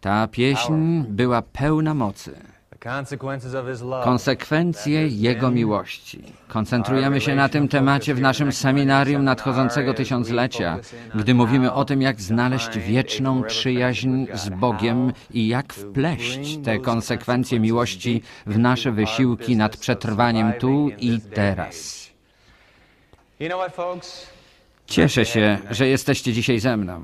Ta pieśń była pełna mocy. Konsekwencje Jego miłości. Koncentrujemy się na tym temacie w naszym seminarium nadchodzącego tysiąclecia, gdy mówimy o tym, jak znaleźć wieczną przyjaźń z Bogiem i jak wpleść te konsekwencje miłości w nasze wysiłki nad przetrwaniem tu i teraz. Cieszę się, że jesteście dzisiaj ze mną.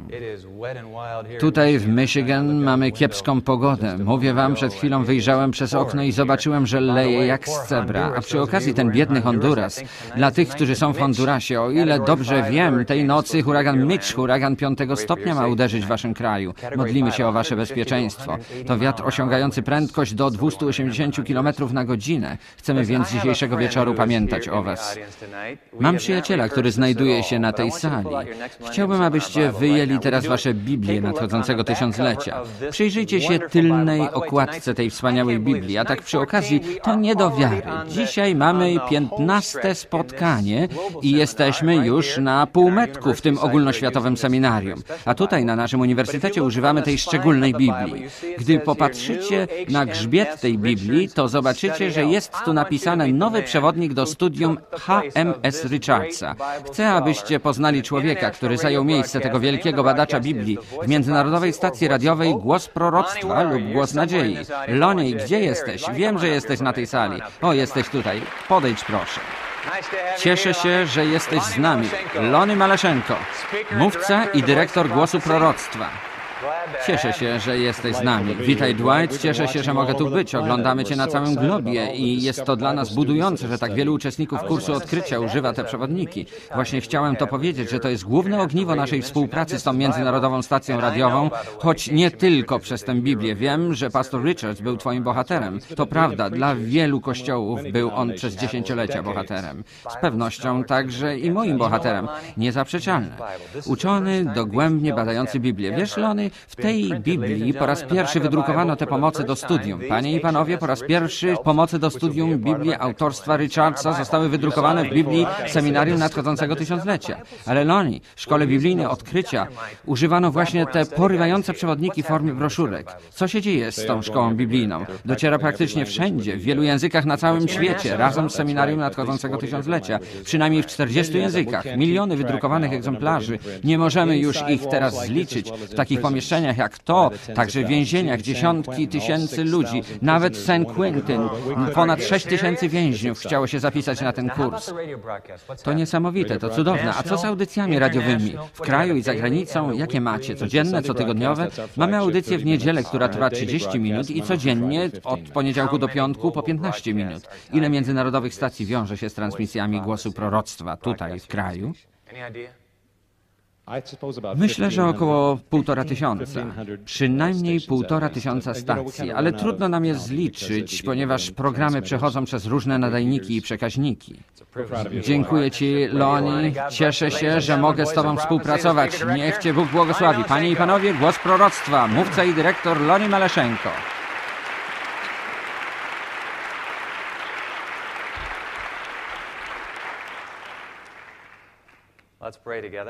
Tutaj w Michigan mamy kiepską pogodę. Mówię wam, przed chwilą wyjrzałem przez okno i zobaczyłem, że leje jak z cebra. A przy okazji ten biedny Honduras. Dla tych, którzy są w Hondurasie, o ile dobrze wiem, tej nocy huragan Mitch, huragan piątego stopnia ma uderzyć w waszym kraju. Modlimy się o wasze bezpieczeństwo. To wiatr osiągający prędkość do 280 km na godzinę. Chcemy więc dzisiejszego wieczoru pamiętać o was. Mam przyjaciela, który znajduje się na tej sali. Chciałbym, abyście wyjęli teraz wasze Biblię nadchodzącego tysiąclecia. Przyjrzyjcie się tylnej okładce tej wspaniałej Biblii, a tak przy okazji to nie do wiary. Dzisiaj mamy piętnaste spotkanie i jesteśmy już na półmetku w tym ogólnoświatowym seminarium. A tutaj na naszym uniwersytecie używamy tej szczególnej Biblii. Gdy popatrzycie na grzbiet tej Biblii, to zobaczycie, że jest tu napisane nowy przewodnik do studium HMS Richardsa. Chcę, abyście poznali poznali człowieka, który zajął miejsce tego wielkiego badacza Biblii w międzynarodowej stacji radiowej Głos Proroctwa lub Głos Nadziei. Lonie, gdzie jesteś? Wiem, że jesteś na tej sali. O, jesteś tutaj. Podejdź proszę. Cieszę się, że jesteś z nami. Lony Maleszenko, mówca i dyrektor Głosu Proroctwa. Cieszę się, że jesteś z nami. Witaj Dwight, cieszę się, że mogę tu być. Oglądamy Cię na całym globie i jest to dla nas budujące, że tak wielu uczestników kursu odkrycia używa te przewodniki. Właśnie chciałem to powiedzieć, że to jest główne ogniwo naszej współpracy z tą międzynarodową stacją radiową, choć nie tylko przez tę Biblię. Wiem, że pastor Richards był Twoim bohaterem. To prawda, dla wielu kościołów był on przez dziesięciolecia bohaterem. Z pewnością także i moim bohaterem. Niezaprzeczalne. Uczony, dogłębnie badający Biblię. Wiesz, Lony, w tej Biblii po raz pierwszy wydrukowano te pomoce do studium. Panie i panowie, po raz pierwszy pomoce do studium Biblii autorstwa Richardsa zostały wydrukowane w Biblii Seminarium Nadchodzącego Tysiąclecia. Ale Loni, w Szkole Biblijnej Odkrycia używano właśnie te porywające przewodniki w formie broszurek. Co się dzieje z tą szkołą biblijną? Dociera praktycznie wszędzie, w wielu językach na całym świecie, razem z Seminarium Nadchodzącego Tysiąclecia. Przynajmniej w 40 językach, miliony wydrukowanych egzemplarzy. Nie możemy już ich teraz zliczyć w takich pomieszczeniach pomieszczeniach jak to, także w więzieniach dziesiątki tysięcy ludzi, nawet St. Quentin, ponad 6 tysięcy więźniów chciało się zapisać na ten kurs. To niesamowite, to cudowne. A co z audycjami radiowymi? W kraju i za granicą, jakie macie? Codzienne, cotygodniowe? Mamy audycję w niedzielę, która trwa 30 minut i codziennie od poniedziałku do piątku po 15 minut. Ile międzynarodowych stacji wiąże się z transmisjami głosu proroctwa tutaj w kraju? Myślę, że około półtora tysiąca. Przynajmniej półtora tysiąca stacji, ale trudno nam jest zliczyć, ponieważ programy przechodzą przez różne nadajniki i przekaźniki. Dziękuję Ci, Loni. Cieszę się, że mogę z Tobą współpracować. Niech Cię Bóg błogosławi. Panie i Panowie, głos proroctwa, mówca i dyrektor Loni Maleszenko.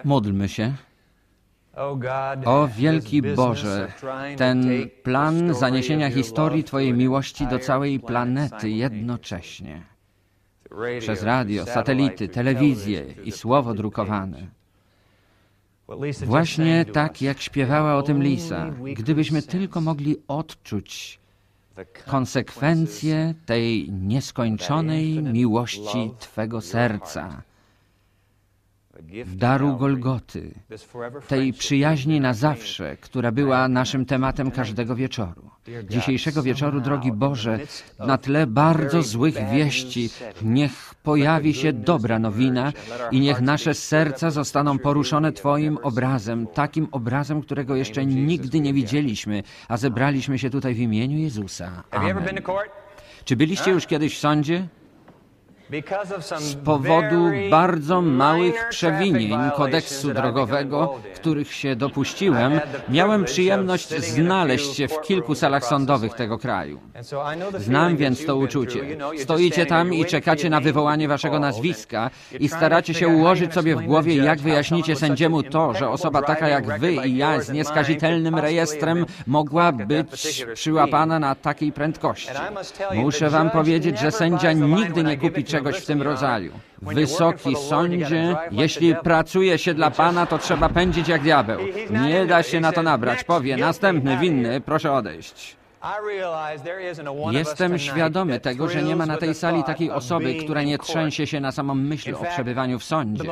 Módlmy się. O wielki Boże, ten plan zaniesienia historii Twojej miłości do całej planety jednocześnie. Przez radio, satelity, telewizję i słowo drukowane. Właśnie tak jak śpiewała o tym Lisa, gdybyśmy tylko mogli odczuć konsekwencje tej nieskończonej miłości Twego serca daru Golgoty, tej przyjaźni na zawsze, która była naszym tematem każdego wieczoru. Dzisiejszego wieczoru, drogi Boże, na tle bardzo złych wieści, niech pojawi się dobra nowina i niech nasze serca zostaną poruszone Twoim obrazem, takim obrazem, którego jeszcze nigdy nie widzieliśmy, a zebraliśmy się tutaj w imieniu Jezusa. Amen. Czy byliście już kiedyś w sądzie? Z powodu bardzo małych przewinień kodeksu drogowego, których się dopuściłem, miałem przyjemność znaleźć się w kilku salach sądowych tego kraju. Znam więc to uczucie. Stoicie tam i czekacie na wywołanie waszego nazwiska i staracie się ułożyć sobie w głowie, jak wyjaśnicie sędziemu to, że osoba taka jak wy i ja z nieskazitelnym rejestrem mogła być przyłapana na takiej prędkości. Muszę wam powiedzieć, że sędzia nigdy nie kupi czegoś w tym rodzaju. Wysoki sądzie, jeśli pracuje się dla Pana, to trzeba pędzić jak diabeł. Nie da się na to nabrać. Powie, następny winny, proszę odejść. Jestem świadomy tego, że nie ma na tej sali takiej osoby, która nie trzęsie się na samą myśl o przebywaniu w sądzie.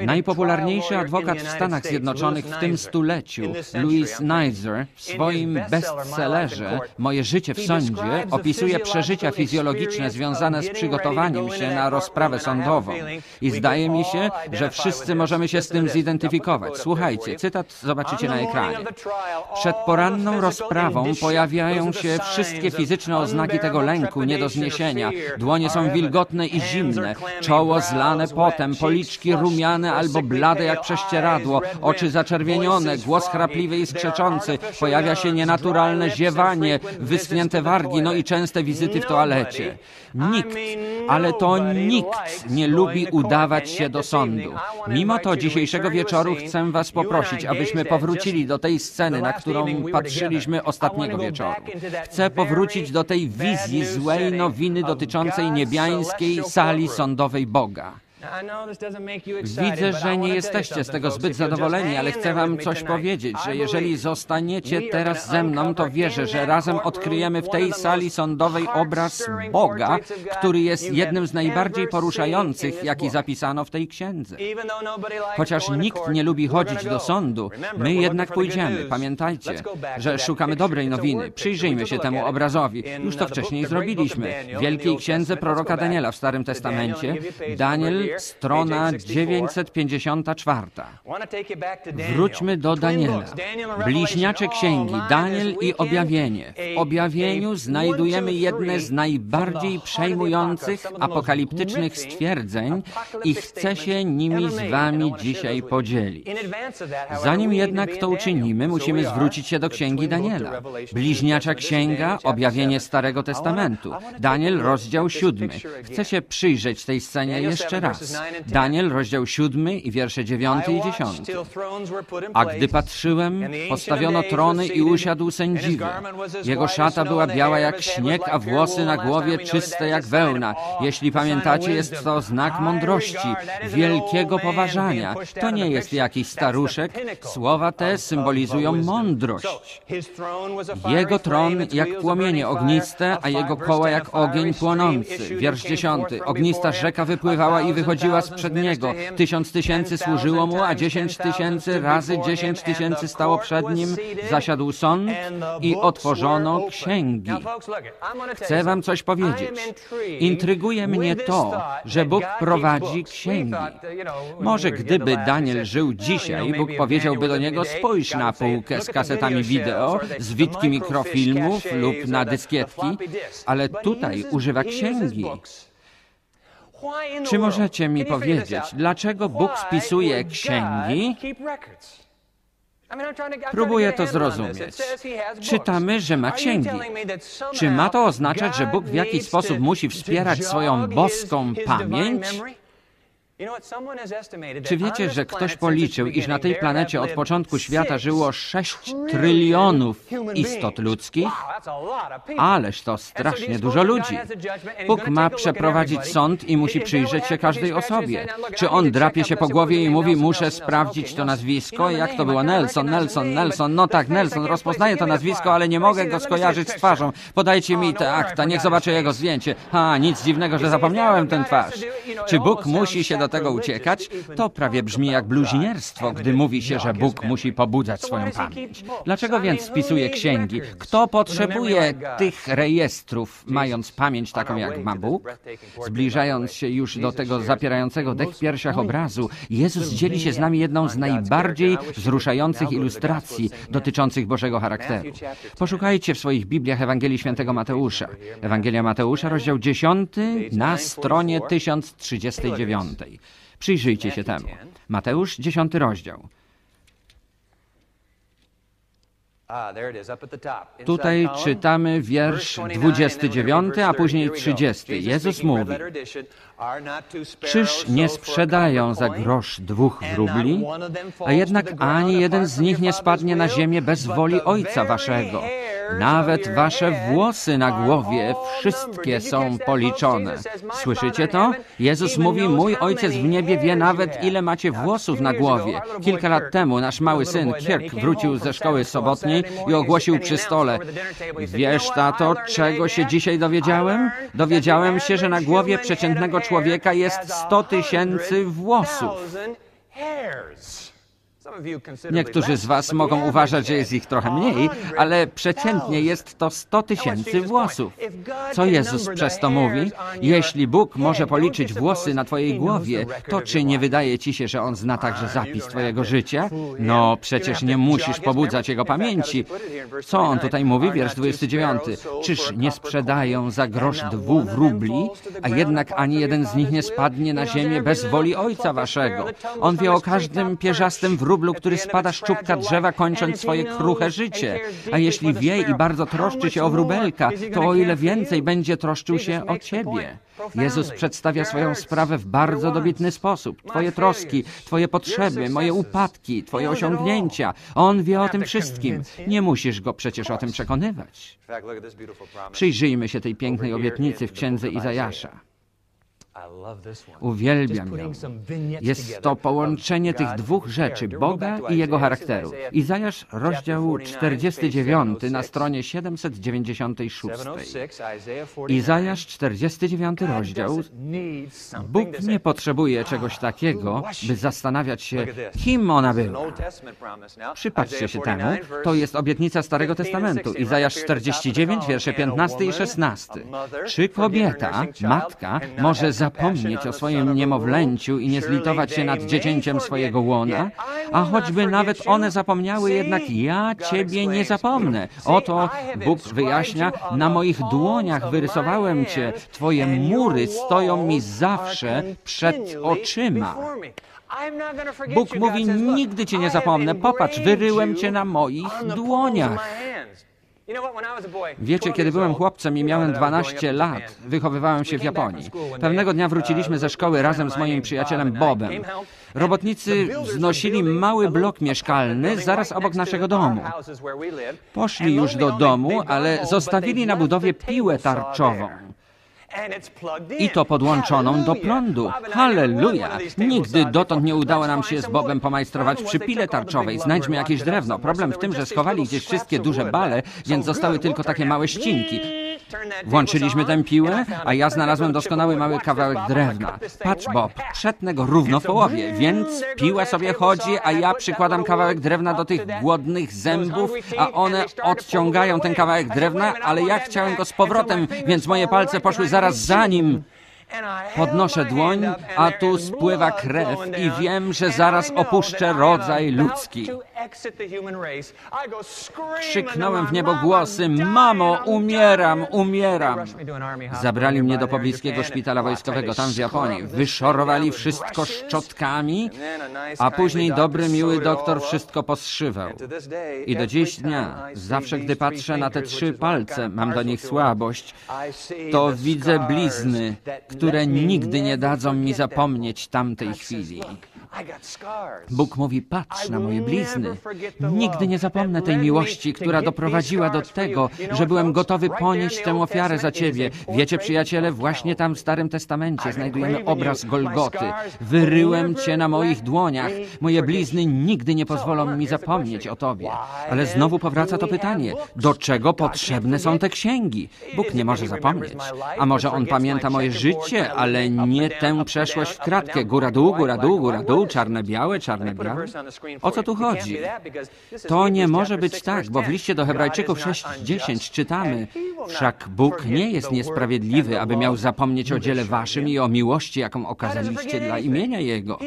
Najpopularniejszy adwokat w Stanach Zjednoczonych w tym stuleciu, Louis Neiser, w swoim bestsellerze Moje życie w sądzie opisuje przeżycia fizjologiczne związane z przygotowaniem się na rozprawę sądową. I zdaje mi się, że wszyscy możemy się z tym zidentyfikować. Słuchajcie, cytat zobaczycie na ekranie. Przed poranną rozprawą pojawiają pojawiają się wszystkie fizyczne oznaki tego lęku, nie do zniesienia. Dłonie są wilgotne i zimne, czoło zlane potem, policzki rumiane albo blade jak prześcieradło, oczy zaczerwienione, głos chrapliwy i skrzeczący. Pojawia się nienaturalne ziewanie, wyschnięte wargi, no i częste wizyty w toalecie. Nikt, ale to nikt nie lubi udawać się do sądu. Mimo to dzisiejszego wieczoru chcę Was poprosić, abyśmy powrócili do tej sceny, na którą patrzyliśmy ostatniego wieczoru. Chcę powrócić do tej wizji złej nowiny dotyczącej niebiańskiej sali sądowej Boga. Widzę, że nie jesteście z tego zbyt zadowoleni, ale chcę wam coś powiedzieć, że jeżeli zostaniecie teraz ze mną, to wierzę, że razem odkryjemy w tej sali sądowej obraz Boga, który jest jednym z najbardziej poruszających, jaki zapisano w tej księdze. Chociaż nikt nie lubi chodzić do sądu, my jednak pójdziemy. Pamiętajcie, że szukamy dobrej nowiny. Przyjrzyjmy się temu obrazowi. Już to wcześniej zrobiliśmy. W Wielkiej Księdze proroka Daniela w Starym Testamencie Daniel strona 954. Wróćmy do Daniela. Bliźniacze księgi, Daniel i objawienie. W objawieniu znajdujemy jedne z najbardziej przejmujących apokaliptycznych stwierdzeń i chcę się nimi z Wami dzisiaj podzielić. Zanim jednak to uczynimy, musimy zwrócić się do księgi Daniela. Bliźniacza księga, objawienie Starego Testamentu. Daniel, rozdział siódmy. Chcę się przyjrzeć tej scenie jeszcze raz. Daniel, rozdział 7 i wiersze 9 i 10. A gdy patrzyłem, postawiono trony i usiadł sędziwy. Jego szata była biała jak śnieg, a włosy na głowie czyste jak wełna. Jeśli pamiętacie, jest to znak mądrości, wielkiego poważania. To nie jest jakiś staruszek. Słowa te symbolizują mądrość. Jego tron jak płomienie ogniste, a jego koła jak ogień płonący. Wiersz 10. Ognista rzeka wypływała i wychodziła wychodziła sprzed niego. Tysiąc tysięcy służyło mu, a dziesięć tysięcy razy dziesięć tysięcy stało przed nim. Zasiadł sąd i otworzono księgi. Chcę wam coś powiedzieć. Intryguje mnie to, że Bóg prowadzi księgi. Może gdyby Daniel żył dzisiaj, Bóg powiedziałby do niego, spójrz na półkę z kasetami wideo, z witki mikrofilmów lub na dyskietki, ale tutaj używa księgi. Czy możecie mi powiedzieć, dlaczego Bóg spisuje księgi? Próbuję to zrozumieć. Czytamy, że ma księgi. Czy ma to oznaczać, że Bóg w jakiś sposób musi wspierać swoją boską pamięć? Czy wiecie, że ktoś policzył, iż na tej planecie od początku świata żyło 6 trylionów istot ludzkich? Ależ to strasznie dużo ludzi. Bóg ma przeprowadzić sąd i musi przyjrzeć się każdej osobie. Czy on drapie się po głowie i mówi, muszę sprawdzić to nazwisko? Jak to było? Nelson, Nelson, Nelson. No tak, Nelson, rozpoznaję to nazwisko, ale nie mogę go skojarzyć z twarzą. Podajcie mi te akta, niech zobaczę jego zdjęcie. Ha, nic dziwnego, że zapomniałem tę twarz. Czy Bóg musi się do tego uciekać, to prawie brzmi jak bluźnierstwo, gdy mówi się, że Bóg musi pobudzać swoją pamięć. Dlaczego więc spisuje księgi? Kto potrzebuje tych rejestrów, mając pamięć taką jak ma Bóg? Zbliżając się już do tego zapierającego dech w piersiach obrazu, Jezus dzieli się z nami jedną z najbardziej wzruszających ilustracji dotyczących Bożego charakteru. Poszukajcie w swoich Bibliach Ewangelii Świętego Mateusza. Ewangelia Mateusza, rozdział 10 na stronie 1039. Przyjrzyjcie się temu. Mateusz, 10 rozdział. Tutaj czytamy wiersz 29, a później 30. Jezus mówi, Czyż nie sprzedają za grosz dwóch rubli? A jednak ani jeden z nich nie spadnie na ziemię bez woli Ojca Waszego. Nawet wasze włosy na głowie, wszystkie są policzone. Słyszycie to? Jezus mówi, mój ojciec w niebie wie nawet, ile macie włosów na głowie. Kilka lat temu nasz mały syn Kirk wrócił ze szkoły sobotniej i ogłosił przy stole, wiesz tato, czego się dzisiaj dowiedziałem? Dowiedziałem się, że na głowie przeciętnego człowieka jest 100 tysięcy włosów. Niektórzy z Was mogą uważać, że jest ich trochę mniej, ale przeciętnie jest to 100 tysięcy włosów. Co Jezus przez to mówi? Jeśli Bóg może policzyć włosy na Twojej głowie, to czy nie wydaje Ci się, że On zna także zapis Twojego życia? No, przecież nie musisz pobudzać Jego pamięci. Co On tutaj mówi? Wiersz 29. Czyż nie sprzedają za grosz dwóch rubli, a jednak ani jeden z nich nie spadnie na ziemię bez woli Ojca Waszego? On wie o każdym pierzastym wróblu, wróblu, który spada z czubka drzewa, kończąc swoje kruche życie. A jeśli wie i bardzo troszczy się o wróbelka, to o ile więcej będzie troszczył się o ciebie. Jezus przedstawia swoją sprawę w bardzo dobitny sposób. Twoje troski, Twoje potrzeby, moje upadki, Twoje osiągnięcia. On wie o tym wszystkim. Nie musisz go przecież o tym przekonywać. Przyjrzyjmy się tej pięknej obietnicy w księdze Izajasza. Uwielbiam ją. Jest to połączenie tych dwóch rzeczy, Boga i Jego charakteru. Izajasz, rozdział 49 na stronie 796. Izajasz, 49 rozdział. Bóg nie potrzebuje czegoś takiego, by zastanawiać się, kim ona była. Przypatrzcie się temu. To jest obietnica Starego Testamentu. Izajasz 49, wiersze 15 i 16. Czy kobieta, matka, może zapomnieć o swoim niemowlęciu i nie zlitować się nad dziecięciem swojego łona, a choćby nawet one zapomniały, jednak ja Ciebie nie zapomnę. Oto Bóg wyjaśnia, na moich dłoniach wyrysowałem Cię, Twoje mury stoją mi zawsze przed oczyma. Bóg mówi, nigdy Cię nie zapomnę, popatrz, wyryłem Cię na moich dłoniach. Wiecie, kiedy byłem chłopcem i miałem 12 lat, wychowywałem się w Japonii. Pewnego dnia wróciliśmy ze szkoły razem z moim przyjacielem Bobem. Robotnicy wznosili mały blok mieszkalny zaraz obok naszego domu. Poszli już do domu, ale zostawili na budowie piłę tarczową i to podłączoną do prądu. Halleluja! Nigdy dotąd nie udało nam się z Bobem pomajstrować przy pile tarczowej. Znajdźmy jakieś drewno. Problem w tym, że schowali gdzieś wszystkie duże bale, więc zostały tylko takie małe ścinki. Włączyliśmy tę piłę, a ja znalazłem doskonały mały kawałek drewna. Patrz, Bob, przetnę go równo w połowie, więc piła sobie chodzi, a ja przykładam kawałek drewna do tych głodnych zębów, a one odciągają ten kawałek drewna, ale ja chciałem go z powrotem, więc moje palce poszły zaraz za nim. Podnoszę dłoń, a tu spływa krew i wiem, że zaraz opuszczę rodzaj ludzki. Krzyknąłem w niebo głosy, mamo, umieram, umieram. Zabrali mnie do pobliskiego szpitala wojskowego tam w Japonii. Wyszorowali wszystko szczotkami, a później dobry, miły doktor wszystko poszywał. I do dziś dnia, zawsze gdy patrzę na te trzy palce, mam do nich słabość, to widzę blizny, które nigdy nie dadzą mi zapomnieć tamtej chwili. Bóg mówi, patrz na moje blizny. Nigdy nie zapomnę tej miłości, która doprowadziła do tego, że byłem gotowy ponieść tę ofiarę za Ciebie. Wiecie, przyjaciele, właśnie tam w Starym Testamencie znajdujemy obraz Golgoty. Wyryłem Cię na moich dłoniach. Moje blizny nigdy nie pozwolą mi zapomnieć o Tobie. Ale znowu powraca to pytanie, do czego potrzebne są te księgi? Bóg nie może zapomnieć. A może On pamięta moje życie, ale nie tę przeszłość w kratkę. Góra dół, góra dół, góra dół, czarne białe, czarne białe. O co tu chodzi? To nie może być tak, bo w liście do Hebrajczyków 6:10 czytamy: Wszak Bóg nie jest niesprawiedliwy, aby miał zapomnieć o dziele waszym i o miłości, jaką okazaliście dla imienia Jego.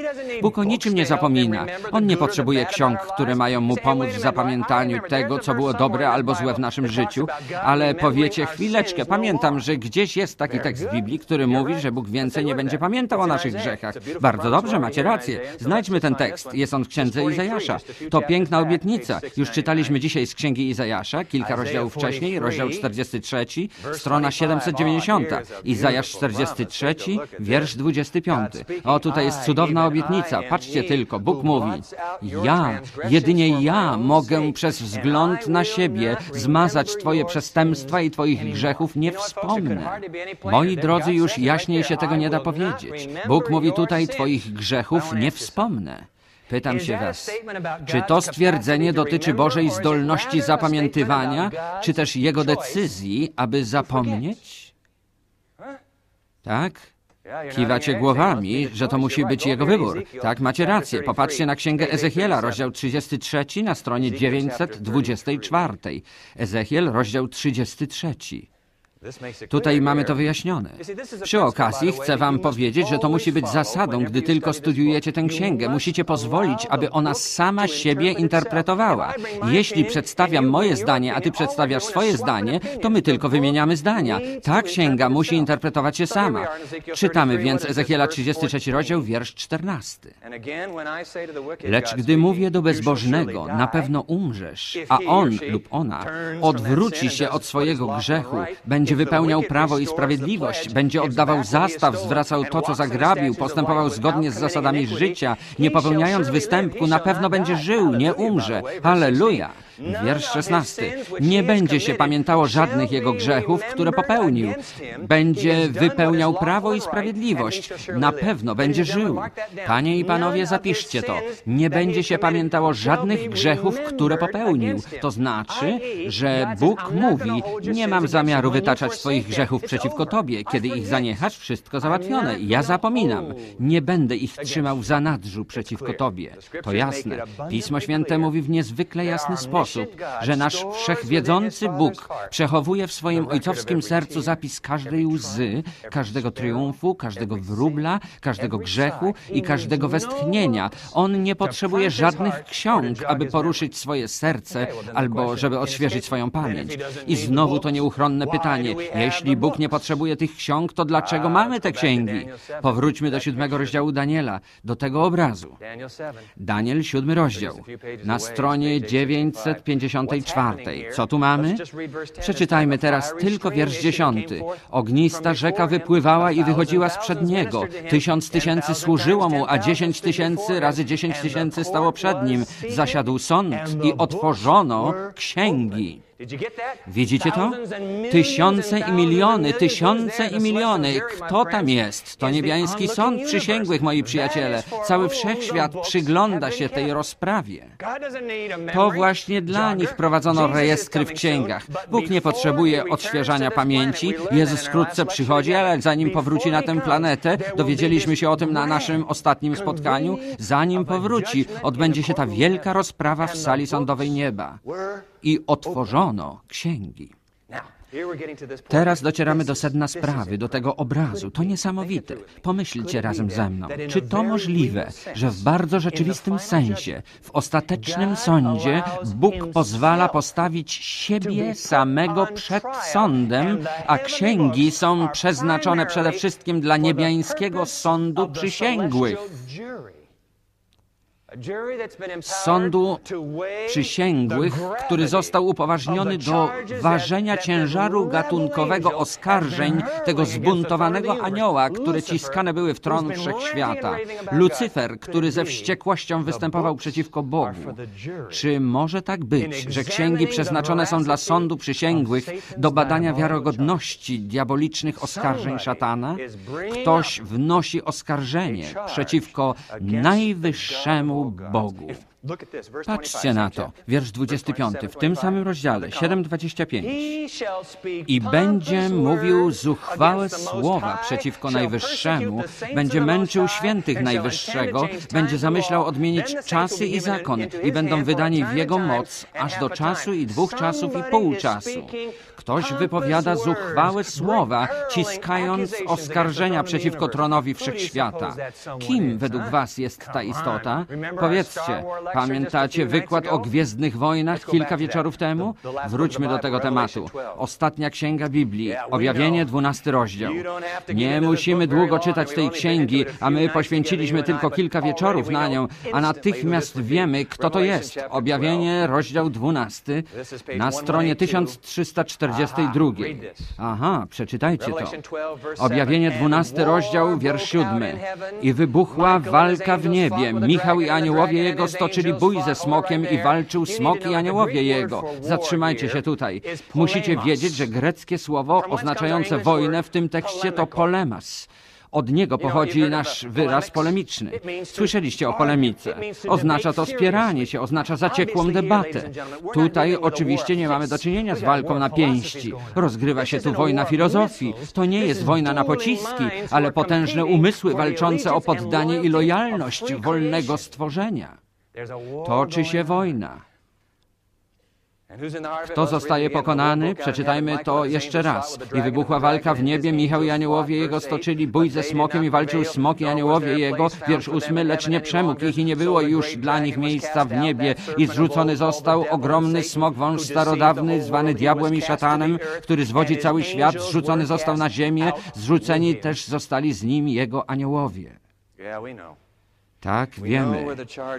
Bóg o niczym nie zapomina. On nie potrzebuje ksiąg, które mają mu pomóc w zapamiętaniu tego, co było dobre albo złe w naszym życiu, ale powiecie chwileczkę, pamiętam, że gdzieś jest taki tekst w Biblii, który mówi, że Bóg więcej nie będzie pamiętał o naszych grzechach. Bardzo dobrze, macie rację. Znajdźmy ten tekst. Jest on w księdze Izajasza. To piękna obietnica. Już czytaliśmy dzisiaj z księgi Izajasza, kilka rozdziałów wcześniej, rozdział 43, strona 790. Izajasz 43, wiersz 25. O, tutaj jest cudowna obietnica. Patrzcie tylko, Bóg mówi: Ja, jedynie ja mogę przez wzgląd na siebie zmazać Twoje przestępstwa i Twoich grzechów nie wspomnę. Moi drodzy, już jaśniej się tego nie da powiedzieć. Bóg mówi tutaj: Twoich grzechów nie wspomnę. Pytam się Was, czy to stwierdzenie dotyczy Bożej zdolności zapamiętywania, czy też Jego decyzji, aby zapomnieć? Tak? Kiwacie głowami, że to musi być jego wybór. Tak, macie rację. Popatrzcie na księgę Ezechiela, rozdział 33 na stronie 924. Ezechiel, rozdział 33. Tutaj mamy to wyjaśnione. Przy okazji chcę Wam powiedzieć, że to musi być zasadą, gdy tylko studiujecie tę księgę. Musicie pozwolić, aby ona sama siebie interpretowała. Jeśli przedstawiam moje zdanie, a Ty przedstawiasz swoje zdanie, to my tylko wymieniamy zdania. Ta księga musi interpretować się sama. Czytamy więc Ezechiela 33 rozdział, wiersz 14. Lecz gdy mówię do bezbożnego, na pewno umrzesz, a on lub ona odwróci się od swojego grzechu, będzie będzie wypełniał prawo i sprawiedliwość, będzie oddawał zastaw, zwracał to, co zagrabił, postępował zgodnie z zasadami życia, nie popełniając występku, na pewno będzie żył, nie umrze. Halleluja! Wiersz 16. Nie będzie się pamiętało żadnych jego grzechów, które popełnił. Będzie wypełniał prawo i sprawiedliwość. Na pewno będzie żył. Panie i panowie, zapiszcie to. Nie będzie się pamiętało żadnych grzechów, które popełnił. To znaczy, że Bóg mówi, nie mam zamiaru wytaczać swoich grzechów przeciwko Tobie. Kiedy ich zaniechasz, wszystko załatwione. Ja zapominam. Nie będę ich trzymał w zanadrzu przeciwko Tobie. To jasne. Pismo Święte mówi w niezwykle jasny sposób sposób, że nasz wszechwiedzący Bóg przechowuje w swoim ojcowskim sercu zapis każdej łzy, każdego triumfu, każdego wróbla, każdego grzechu i każdego westchnienia. On nie potrzebuje żadnych ksiąg, aby poruszyć swoje serce albo żeby odświeżyć swoją pamięć. I znowu to nieuchronne pytanie. Jeśli Bóg nie potrzebuje tych ksiąg, to dlaczego mamy te księgi? Powróćmy do siódmego rozdziału Daniela, do tego obrazu. Daniel, siódmy rozdział. Na stronie 900 954. Co tu mamy? Przeczytajmy teraz tylko wiersz dziesiąty. Ognista rzeka wypływała i wychodziła sprzed niego. Tysiąc tysięcy służyło mu, a dziesięć tysięcy razy dziesięć tysięcy stało przed nim. Zasiadł sąd i otworzono księgi. Widzicie to? Tysiące i miliony, tysiące i miliony. Kto tam jest? To niebiański sąd przysięgłych, moi przyjaciele. Cały wszechświat przygląda się tej rozprawie. To właśnie dla nich prowadzono rejestry w księgach. Bóg nie potrzebuje odświeżania pamięci. Jezus wkrótce przychodzi, ale zanim powróci na tę planetę, dowiedzieliśmy się o tym na naszym ostatnim spotkaniu, zanim powróci, odbędzie się ta wielka rozprawa w sali sądowej nieba i otworzono księgi. Teraz docieramy do sedna sprawy, do tego obrazu. To niesamowite. Pomyślcie razem ze mną. Czy to możliwe, że w bardzo rzeczywistym sensie, w ostatecznym sądzie, Bóg pozwala postawić siebie samego przed sądem, a księgi są przeznaczone przede wszystkim dla niebiańskiego sądu przysięgłych? Sądu przysięgłych, który został upoważniony do ważenia ciężaru gatunkowego oskarżeń tego zbuntowanego anioła, które ciskane były w tron wszechświata. Lucyfer, który ze wściekłością występował przeciwko Bogu. Czy może tak być, że księgi przeznaczone są dla sądu przysięgłych do badania wiarogodności diabolicznych oskarżeń szatana? Ktoś wnosi oskarżenie przeciwko najwyższemu Bogu. Patrzcie na to, wiersz 25, w tym samym rozdziale, 7:25. I będzie mówił zuchwałe słowa przeciwko Najwyższemu, będzie męczył świętych Najwyższego, będzie zamyślał odmienić czasy i zakon i będą wydani w jego moc aż do czasu i dwóch czasów i pół czasu. Ktoś wypowiada zuchwałe słowa, ciskając oskarżenia przeciwko tronowi wszechświata. Kim według Was jest ta istota? Powiedzcie, pamiętacie wykład o Gwiezdnych Wojnach kilka wieczorów temu? Wróćmy do tego tematu. Ostatnia księga Biblii, objawienie, dwunasty rozdział. Nie musimy długo czytać tej księgi, a my poświęciliśmy tylko kilka wieczorów na nią, a natychmiast wiemy, kto to jest. Objawienie, rozdział dwunasty, na stronie 1340. 42. Aha, przeczytajcie to. Objawienie 12 rozdział, wiersz 7. I wybuchła walka w niebie. Michał i aniołowie jego stoczyli bój ze smokiem i walczył smok i aniołowie jego. Zatrzymajcie się tutaj. Musicie wiedzieć, że greckie słowo oznaczające wojnę w tym tekście to polemas. Od niego pochodzi nasz wyraz polemiczny. Słyszeliście o polemice. Oznacza to spieranie się, oznacza zaciekłą debatę. Tutaj oczywiście nie mamy do czynienia z walką na pięści. Rozgrywa się tu wojna filozofii. To nie jest wojna na pociski, ale potężne umysły walczące o poddanie i lojalność wolnego stworzenia. Toczy się wojna. Kto zostaje pokonany? Przeczytajmy to jeszcze raz. I wybuchła walka w niebie, Michał i aniołowie jego stoczyli bój ze smokiem i walczył smok i aniołowie jego. Wiersz ósmy, lecz nie przemógł ich i nie było już dla nich miejsca w niebie. I zrzucony został ogromny smok, wąż starodawny, zwany diabłem i szatanem, który zwodzi cały świat. Zrzucony został na ziemię, zrzuceni też zostali z nim jego aniołowie. Tak, wiemy.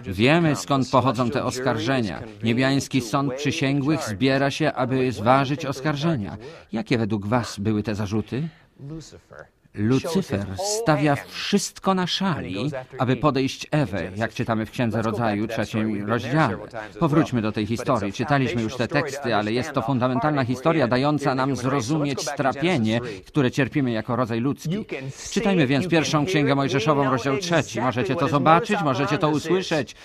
Wiemy, skąd pochodzą te oskarżenia. Niebiański sąd przysięgłych zbiera się, aby zważyć oskarżenia. Jakie według Was były te zarzuty? Lucyfer stawia wszystko na szali, aby podejść Ewę, jak czytamy w Księdze Rodzaju, trzecim rozdziale. Powróćmy do tej historii. Czytaliśmy już te teksty, ale jest to fundamentalna historia dająca nam zrozumieć strapienie, które cierpimy jako rodzaj ludzki. Czytajmy więc pierwszą Księgę Mojżeszową, rozdział trzeci. Możecie to zobaczyć, możecie to usłyszeć.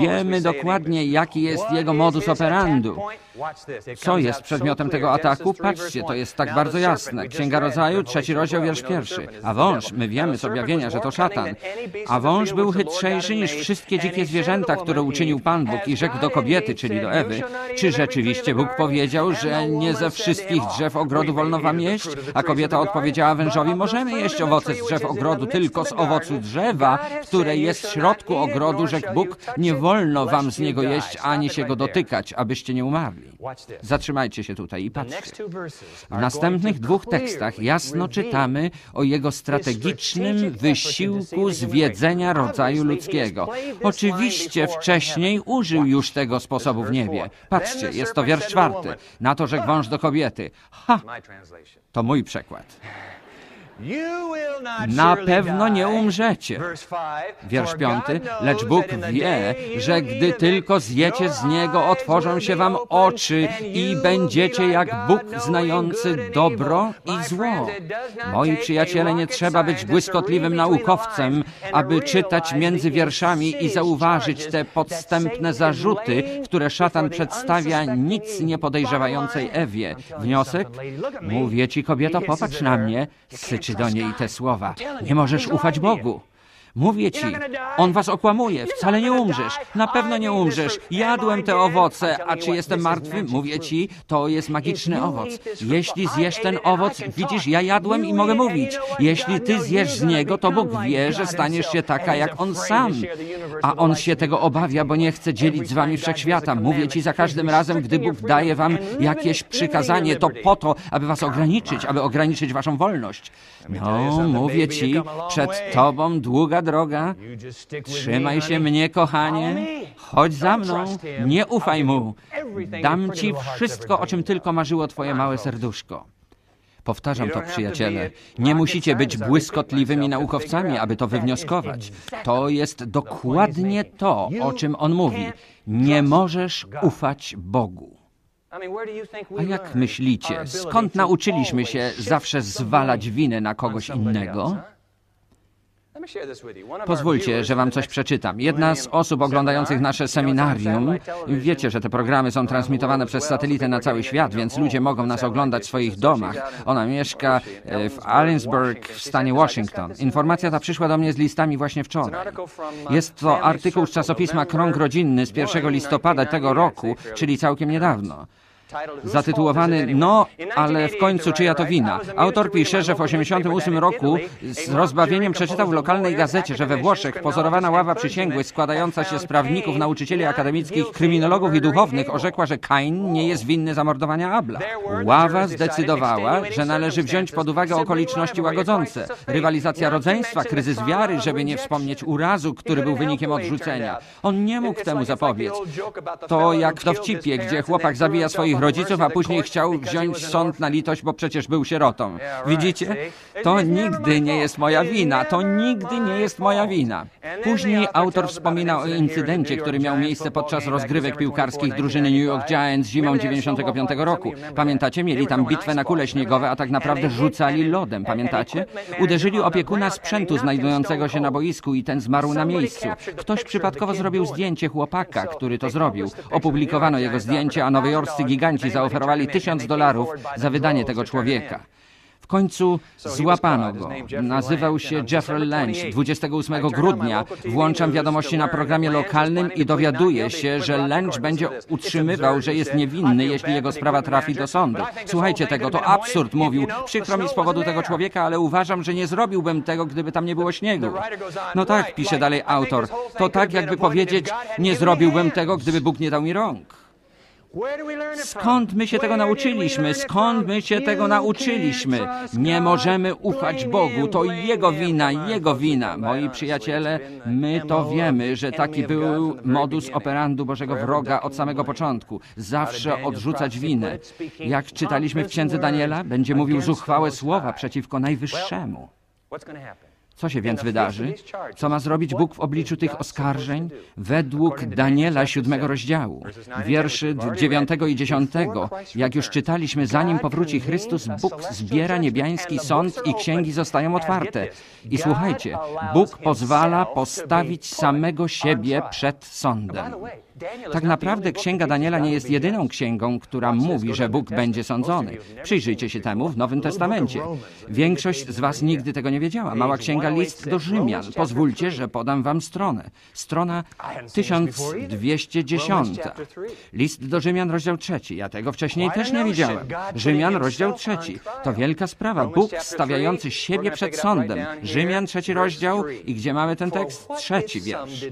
Wiemy dokładnie, jaki jest jego modus operandu. Co jest przedmiotem tego ataku? Patrzcie, to jest tak bardzo jasne. Księga Rodzaju, trzeci rozdział, wiersz pierwszy. A wąż, my wiemy z objawienia, że to szatan. A wąż był chytrzejszy niż wszystkie dzikie zwierzęta, które uczynił Pan Bóg i rzekł do kobiety, czyli do Ewy. Czy rzeczywiście Bóg powiedział, że nie ze wszystkich drzew ogrodu wolno wam jeść? A kobieta odpowiedziała wężowi, możemy jeść owoce z drzew ogrodu, tylko z owocu drzewa, które jest w środku ogrodu, rzekł Bóg, nie wolno wam z niego jeść, ani się go dotykać, abyście nie umarli. Zatrzymajcie się tutaj i patrzcie. W następnych dwóch tekstach jasno czytamy o jego strategicznym wysiłku zwiedzenia rodzaju ludzkiego. Oczywiście wcześniej użył już tego sposobu w niebie. Patrzcie, jest to wiersz czwarty. Na to, że wąż do kobiety. Ha! To mój przekład. Na pewno nie umrzecie. Wiersz piąty. Lecz Bóg wie, że gdy tylko zjecie z niego, otworzą się wam oczy i będziecie jak Bóg znający dobro i zło. Moi przyjaciele, nie trzeba być błyskotliwym naukowcem, aby czytać między wierszami i zauważyć te podstępne zarzuty, które szatan przedstawia nic nie podejrzewającej Ewie. Wniosek? Mówię ci, kobieto, popatrz na mnie, syczy do niej te słowa. Nie możesz ufać Bogu. Mówię ci, on was okłamuje, wcale nie umrzesz, na pewno nie umrzesz. Jadłem te owoce, a czy jestem martwy? Mówię ci, to jest magiczny owoc. Jeśli zjesz ten owoc, widzisz, ja jadłem i mogę mówić. Jeśli ty zjesz z niego, to Bóg wie, że staniesz się taka jak on sam. A on się tego obawia, bo nie chce dzielić z wami wszechświata. Mówię ci za każdym razem, gdy Bóg daje wam jakieś przykazanie, to po to, aby was ograniczyć, aby ograniczyć waszą wolność. No, mówię ci, przed tobą długa droga. Trzymaj się mnie, kochanie. Chodź za mną. Nie ufaj mu. Dam ci wszystko, o czym tylko marzyło twoje małe serduszko. Powtarzam to, przyjaciele. Nie musicie być błyskotliwymi naukowcami, aby to wywnioskować. To jest dokładnie to, o czym on mówi. Nie możesz ufać Bogu. A jak myślicie, skąd nauczyliśmy się zawsze zwalać winę na kogoś innego? Pozwólcie, że wam coś przeczytam. Jedna z osób oglądających nasze seminarium, wiecie, że te programy są transmitowane przez satelitę na cały świat, więc ludzie mogą nas oglądać w swoich domach. Ona mieszka w Allensburg w stanie Washington. Informacja ta przyszła do mnie z listami właśnie wczoraj. Jest to artykuł z czasopisma Krąg Rodzinny z 1 listopada tego roku, czyli całkiem niedawno zatytułowany No, ale w końcu czyja to wina. Autor pisze, że w 1988 roku z rozbawieniem przeczytał w lokalnej gazecie, że we Włoszech pozorowana ława przysięgłych składająca się z prawników, nauczycieli akademickich, kryminologów i duchownych orzekła, że Kain nie jest winny zamordowania Abla. Ława zdecydowała, że należy wziąć pod uwagę okoliczności łagodzące. Rywalizacja rodzeństwa, kryzys wiary, żeby nie wspomnieć urazu, który był wynikiem odrzucenia. On nie mógł temu zapobiec. To jak w dowcipie, gdzie chłopak zabija swoich swoich rodziców, a później chciał wziąć sąd na litość, bo przecież był sierotą. Widzicie? To nigdy nie jest moja wina. To nigdy nie jest moja wina. Później autor wspomina o incydencie, który miał miejsce podczas rozgrywek piłkarskich drużyny New York Giants zimą 95 roku. Pamiętacie? Mieli tam bitwę na kule śniegowe, a tak naprawdę rzucali lodem. Pamiętacie? Uderzyli opiekuna sprzętu znajdującego się na boisku i ten zmarł na miejscu. Ktoś przypadkowo zrobił zdjęcie chłopaka, który to zrobił. Opublikowano jego zdjęcie, a nowojorscy giganci giganci zaoferowali tysiąc dolarów za wydanie tego człowieka. W końcu złapano go. Nazywał się Jeffrey Lynch. 28 grudnia włączam wiadomości na programie lokalnym i dowiaduję się, że Lynch będzie utrzymywał, że jest niewinny, jeśli jego sprawa trafi do sądu. Słuchajcie tego, to absurd, mówił. Przykro mi z powodu tego człowieka, ale uważam, że nie zrobiłbym tego, gdyby tam nie było śniegu. No tak, pisze dalej autor. To tak, jakby powiedzieć, nie zrobiłbym tego, gdyby Bóg nie dał mi rąk. Skąd my się tego nauczyliśmy? Skąd my się tego nauczyliśmy? Nie możemy ufać Bogu. To Jego wina, Jego wina. Moi przyjaciele, my to wiemy, że taki był modus operandi Bożego wroga od samego początku. Zawsze odrzucać winę. Jak czytaliśmy w księdze Daniela, będzie mówił zuchwałe słowa przeciwko Najwyższemu. Co się więc wydarzy? Co ma zrobić Bóg w obliczu tych oskarżeń? Według Daniela siódmego rozdziału, wierszy dziewiątego i dziesiątego, jak już czytaliśmy, zanim powróci Chrystus, Bóg zbiera niebiański sąd i księgi zostają otwarte. I słuchajcie, Bóg pozwala postawić samego siebie przed sądem. Tak naprawdę Księga Daniela nie jest jedyną księgą, która mówi, że Bóg będzie sądzony. Przyjrzyjcie się temu w Nowym Testamencie. Większość z Was nigdy tego nie wiedziała. Mała księga List do Rzymian. Pozwólcie, że podam Wam stronę. Strona 1210. List do Rzymian, rozdział trzeci. Ja tego wcześniej też nie widziałem. Rzymian, rozdział trzeci. To wielka sprawa. Bóg stawiający siebie przed sądem. Rzymian, trzeci rozdział. I gdzie mamy ten tekst? Trzeci wiersz.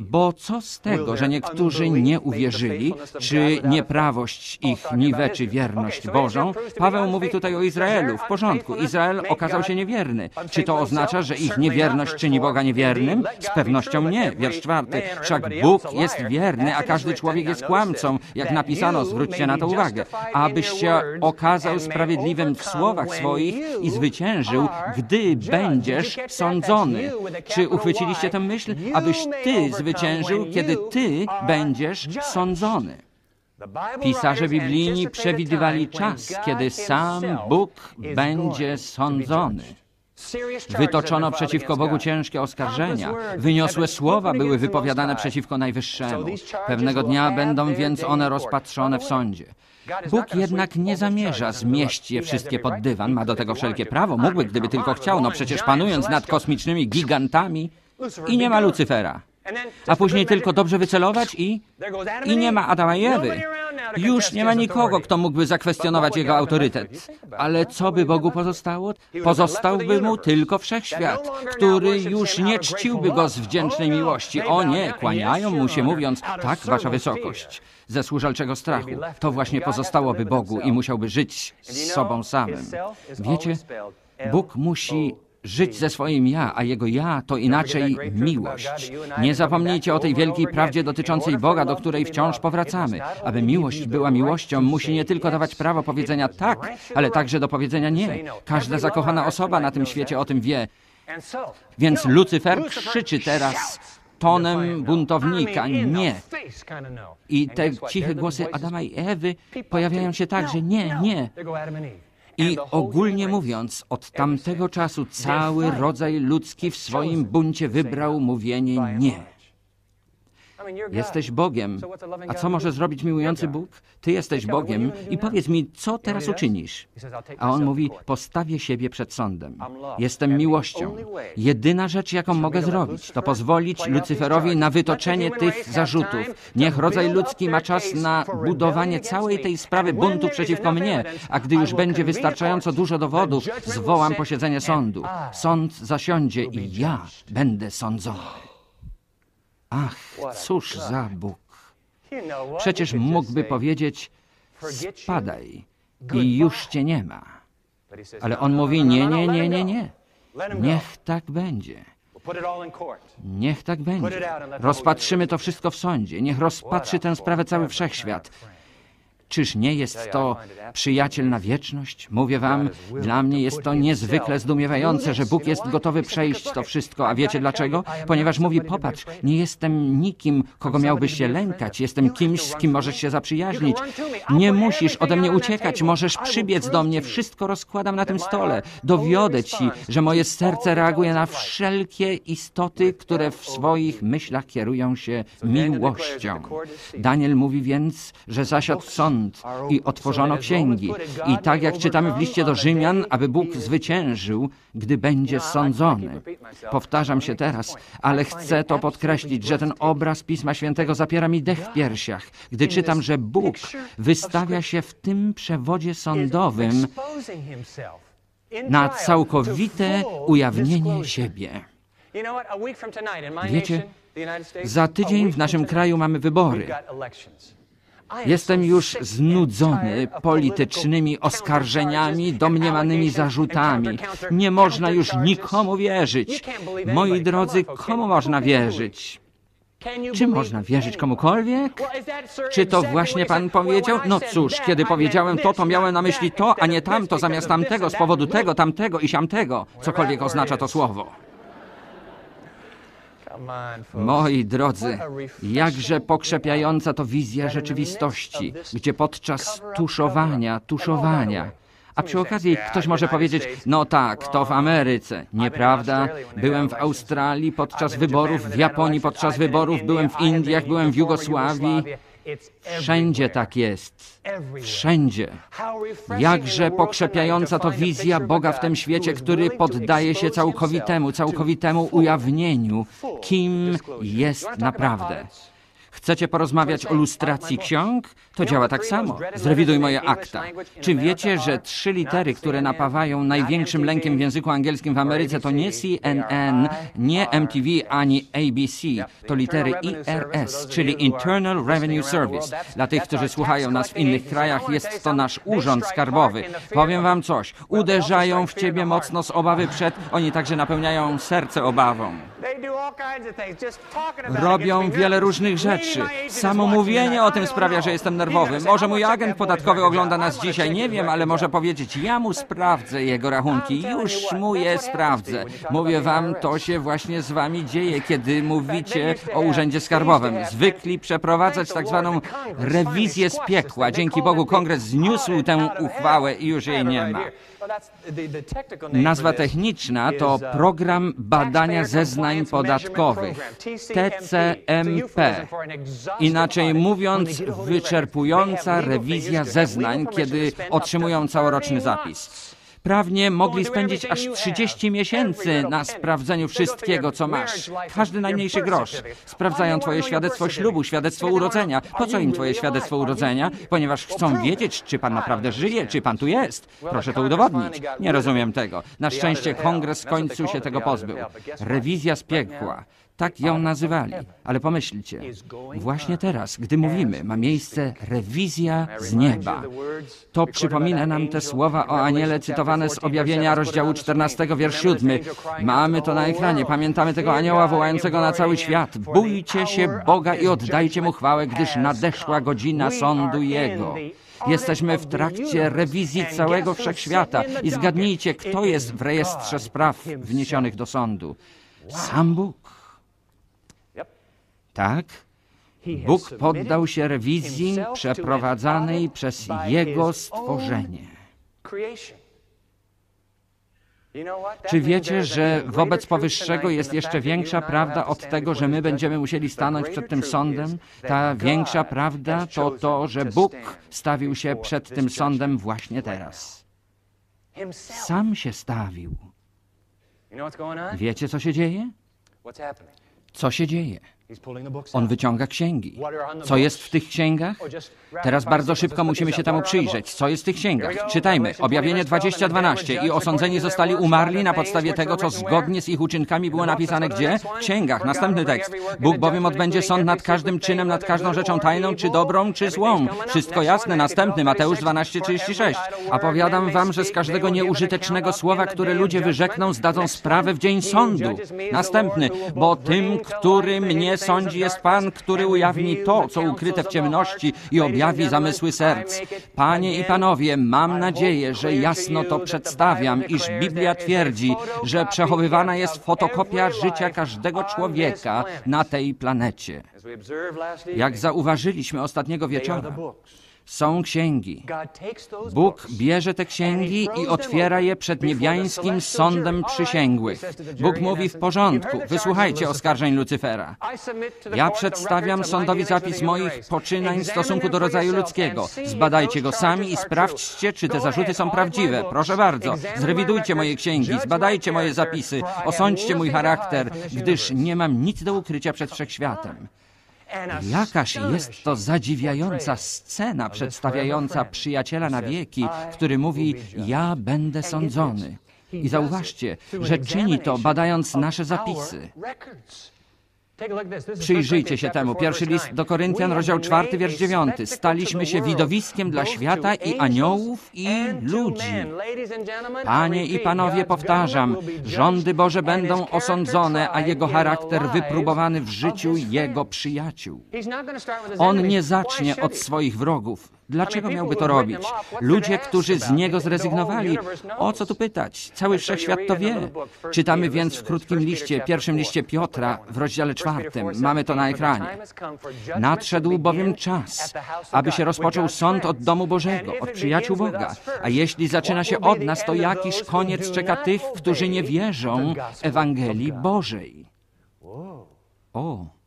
Bo co z tego, że niektórzy którzy nie uwierzyli, czy nieprawość ich niweczy wierność Bożą. Paweł mówi tutaj o Izraelu. W porządku, Izrael okazał się niewierny. Czy to oznacza, że ich niewierność czyni Boga niewiernym? Z pewnością nie. Wiersz czwarty. Wszak Bóg jest wierny, a każdy człowiek jest kłamcą, jak napisano, zwróćcie na to uwagę. Abyś się okazał sprawiedliwym w słowach swoich i zwyciężył, gdy będziesz sądzony. Czy uchwyciliście tę myśl? Abyś ty zwyciężył, kiedy ty będziesz sądzony. Pisarze biblijni przewidywali czas, kiedy sam Bóg będzie sądzony. Wytoczono przeciwko Bogu ciężkie oskarżenia. Wyniosłe słowa były wypowiadane przeciwko Najwyższemu. Pewnego dnia będą więc one rozpatrzone w sądzie. Bóg jednak nie zamierza zmieść je wszystkie pod dywan, ma do tego wszelkie prawo, mógłby, gdyby tylko chciał, no przecież panując nad kosmicznymi gigantami i nie ma Lucyfera. A później tylko dobrze wycelować i, i nie ma Adama i Ewy. Już nie ma nikogo, kto mógłby zakwestionować jego autorytet. Ale co by Bogu pozostało? Pozostałby mu tylko wszechświat, który już nie czciłby go z wdzięcznej miłości. O nie, kłaniają mu się mówiąc, tak, wasza wysokość, ze służalczego strachu. To właśnie pozostałoby Bogu i musiałby żyć z sobą samym. Wiecie, Bóg musi żyć ze swoim ja, a jego ja to inaczej miłość. Nie zapomnijcie o tej wielkiej prawdzie dotyczącej Boga, do której wciąż powracamy. Aby miłość była miłością, musi nie tylko dawać prawo powiedzenia tak, ale także do powiedzenia nie. Każda zakochana osoba na tym świecie o tym wie. Więc Lucyfer krzyczy teraz tonem buntownika nie. I te ciche głosy Adama i Ewy pojawiają się także nie, nie. I ogólnie mówiąc, od tamtego czasu cały rodzaj ludzki w swoim buncie wybrał mówienie nie. Jesteś Bogiem. A co może zrobić miłujący Bóg? Ty jesteś Bogiem i powiedz mi, co teraz uczynisz? A on mówi, postawię siebie przed sądem. Jestem miłością. Jedyna rzecz, jaką mogę zrobić, to pozwolić Lucyferowi na wytoczenie tych zarzutów. Niech rodzaj ludzki ma czas na budowanie całej tej sprawy buntu przeciwko mnie, a gdy już będzie wystarczająco dużo dowodów, zwołam posiedzenie sądu. Sąd zasiądzie i ja będę sądzony. Ach, cóż za Bóg. Przecież mógłby powiedzieć, spadaj i już cię nie ma. Ale on mówi, nie, nie, nie, nie, nie. Niech tak będzie. Niech tak będzie. Rozpatrzymy to wszystko w sądzie. Niech rozpatrzy tę sprawę cały wszechświat. Czyż nie jest to przyjaciel na wieczność? Mówię wam, dla mnie jest to niezwykle zdumiewające, że Bóg jest gotowy przejść to wszystko. A wiecie dlaczego? Ponieważ mówi, popatrz, nie jestem nikim, kogo miałbyś się lękać. Jestem kimś, z kim możesz się zaprzyjaźnić. Nie musisz ode mnie uciekać, możesz przybiec do mnie. Wszystko rozkładam na tym stole. Dowiodę ci, że moje serce reaguje na wszelkie istoty, które w swoich myślach kierują się miłością. Daniel mówi więc, że zasiadł sąd i otworzono księgi. I tak jak czytamy w liście do Rzymian, aby Bóg zwyciężył, gdy będzie sądzony. Powtarzam się teraz, ale chcę to podkreślić, że ten obraz Pisma Świętego zapiera mi dech w piersiach, gdy czytam, że Bóg wystawia się w tym przewodzie sądowym na całkowite ujawnienie siebie. Wiecie, za tydzień w naszym kraju mamy wybory. Jestem już znudzony politycznymi oskarżeniami, domniemanymi zarzutami. Nie można już nikomu wierzyć. Moi drodzy, komu można wierzyć? Czy można wierzyć komukolwiek? Czy to właśnie Pan powiedział? No cóż, kiedy powiedziałem to, to miałem na myśli to, a nie tamto zamiast tamtego, z powodu tego, tamtego i siamtego, cokolwiek oznacza to słowo. Moi drodzy, jakże pokrzepiająca to wizja rzeczywistości, gdzie podczas tuszowania, tuszowania, a przy okazji ktoś może powiedzieć, no tak, to w Ameryce. Nieprawda? Byłem w Australii podczas wyborów, w Japonii podczas wyborów, byłem w Indiach, byłem w Jugosławii. Wszędzie tak jest. Wszędzie. Jakże pokrzepiająca to wizja Boga w tym świecie, który poddaje się całkowitemu, całkowitemu ujawnieniu, kim jest naprawdę. Chcecie porozmawiać o lustracji ksiąg? To działa tak samo. Zrewiduj moje akta. Czy wiecie, że trzy litery, które napawają największym lękiem w języku angielskim w Ameryce, to nie CNN, nie MTV ani ABC, to litery IRS, czyli Internal Revenue Service. Dla tych, którzy słuchają nas w innych krajach, jest to nasz urząd skarbowy. Powiem wam coś. Uderzają w ciebie mocno z obawy przed, oni także napełniają serce obawą. Robią wiele różnych rzeczy. Samo mówienie o tym sprawia, że jestem nerwowy. Może mój agent podatkowy ogląda nas dzisiaj, nie wiem, ale może powiedzieć, ja mu sprawdzę jego rachunki, już mu je sprawdzę. Mówię wam, to się właśnie z wami dzieje, kiedy mówicie o urzędzie skarbowym. Zwykli przeprowadzać tak zwaną rewizję z piekła. Dzięki Bogu kongres zniósł tę uchwałę i już jej nie ma. Nazwa techniczna to Program Badania Zeznań Podatkowych, TCMP. Inaczej mówiąc, wyczerpująca rewizja zeznań, kiedy otrzymują całoroczny zapis. Prawnie mogli spędzić aż 30 miesięcy na sprawdzeniu wszystkiego, co masz. Każdy najmniejszy grosz. Sprawdzają twoje świadectwo ślubu, świadectwo urodzenia. Po co im twoje świadectwo urodzenia? Ponieważ chcą wiedzieć, czy pan naprawdę żyje, czy pan tu jest. Proszę to udowodnić. Nie rozumiem tego. Na szczęście kongres w końcu się tego pozbył. Rewizja z piekła. Tak ją nazywali. Ale pomyślcie, właśnie teraz, gdy mówimy, ma miejsce rewizja z nieba. To przypomina nam te słowa o aniele cytowane z objawienia rozdziału 14, wiersz 7. Mamy to na ekranie. Pamiętamy tego anioła wołającego na cały świat. Bójcie się Boga i oddajcie mu chwałę, gdyż nadeszła godzina sądu Jego. Jesteśmy w trakcie rewizji całego wszechświata i zgadnijcie, kto jest w rejestrze spraw wniesionych do sądu. Sam Bóg. Tak? Bóg poddał się rewizji przeprowadzanej przez Jego stworzenie. Czy wiecie, że wobec powyższego jest jeszcze większa prawda od tego, że my będziemy musieli stanąć przed tym sądem? Ta większa prawda to to, że Bóg stawił się przed tym sądem właśnie teraz. Sam się stawił. Wiecie, co się dzieje? Co się dzieje? On wyciąga księgi. Co jest w tych księgach? Teraz bardzo szybko musimy się temu przyjrzeć. Co jest w tych księgach? Czytajmy. Objawienie 2012. I osądzeni zostali umarli na podstawie tego, co zgodnie z ich uczynkami było napisane gdzie? W księgach. Następny tekst. Bóg bowiem odbędzie sąd nad każdym czynem, nad każdą rzeczą tajną, czy dobrą, czy złą. Wszystko jasne. Następny. Mateusz 12:36. A powiadam wam, że z każdego nieużytecznego słowa, które ludzie wyrzekną, zdadzą sprawę w dzień sądu. Następny. Bo tym, który mnie sądzi, jest Pan, który ujawni to, co ukryte w ciemności i objawi zamysły serc. Panie i panowie, mam nadzieję, że jasno to przedstawiam, iż Biblia twierdzi, że przechowywana jest fotokopia życia każdego człowieka na tej planecie. Jak zauważyliśmy ostatniego wieczora, są księgi. Bóg bierze te księgi i otwiera je przed niebiańskim sądem przysięgłych. Bóg mówi w porządku, wysłuchajcie oskarżeń Lucyfera. Ja przedstawiam sądowi zapis moich poczynań w stosunku do rodzaju ludzkiego. Zbadajcie go sami i sprawdźcie, czy te zarzuty są prawdziwe. Proszę bardzo, zrewidujcie moje księgi, zbadajcie moje zapisy, osądźcie mój charakter, gdyż nie mam nic do ukrycia przed wszechświatem. Jakaż jest to zadziwiająca scena przedstawiająca przyjaciela na wieki, który mówi: Ja będę sądzony. I zauważcie, że czyni to badając nasze zapisy. Przyjrzyjcie się temu. Pierwszy list do Koryntian, rozdział 4, wiersz 9. Staliśmy się widowiskiem dla świata i aniołów i ludzi. Panie i panowie, powtarzam, rządy Boże będą osądzone, a jego charakter wypróbowany w życiu jego przyjaciół. On nie zacznie od swoich wrogów. Dlaczego miałby to robić? Ludzie, którzy z niego zrezygnowali. O co tu pytać? Cały wszechświat to wie. Czytamy więc w krótkim liście, pierwszym liście Piotra, w rozdziale czwartym. Mamy to na ekranie. Nadszedł bowiem czas, aby się rozpoczął sąd od domu Bożego, od przyjaciół Boga. A jeśli zaczyna się od nas, to jakiż koniec czeka tych, którzy nie wierzą Ewangelii Bożej? O!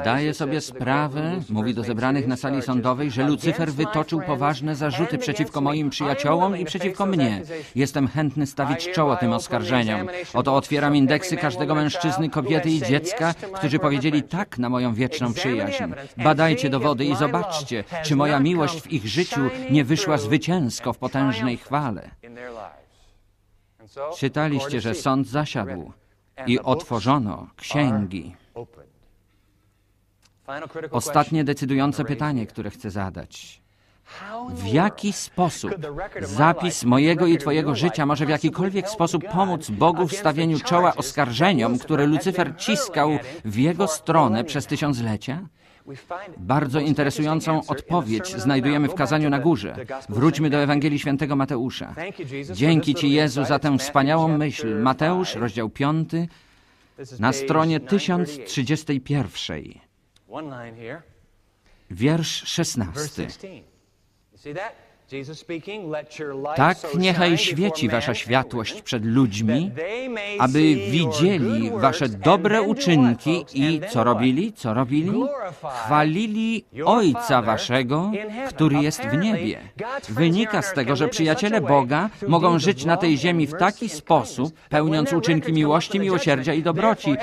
Zdaję sobie sprawę, mówi do zebranych na sali sądowej, że Lucyfer wytoczył poważne zarzuty przeciwko moim przyjaciołom i przeciwko mnie. Jestem chętny stawić czoło tym oskarżeniom. Oto otwieram indeksy każdego mężczyzny, kobiety i dziecka, którzy powiedzieli tak na moją wieczną przyjaźń. Badajcie dowody i zobaczcie, czy moja miłość w ich życiu nie wyszła zwycięsko w potężnej chwale. Czytaliście, że sąd zasiadł i otworzono księgi. Ostatnie decydujące pytanie, które chcę zadać. W jaki sposób zapis mojego i Twojego życia może w jakikolwiek sposób pomóc Bogu w stawieniu czoła oskarżeniom, które Lucyfer ciskał w jego stronę przez tysiąclecia? Bardzo interesującą odpowiedź znajdujemy w kazaniu na górze. Wróćmy do Ewangelii Świętego Mateusza. Dzięki Ci, Jezu, za tę wspaniałą myśl. Mateusz, rozdział 5, na stronie 1031. Wiersz szesnasty. Tak niechaj świeci wasza światłość przed ludźmi, aby widzieli wasze dobre uczynki i co robili? Co robili? Chwalili Ojca waszego, który jest w niebie. Wynika z tego, że przyjaciele Boga mogą żyć na tej ziemi w taki sposób, pełniąc uczynki miłości, miłosierdzia i dobroci,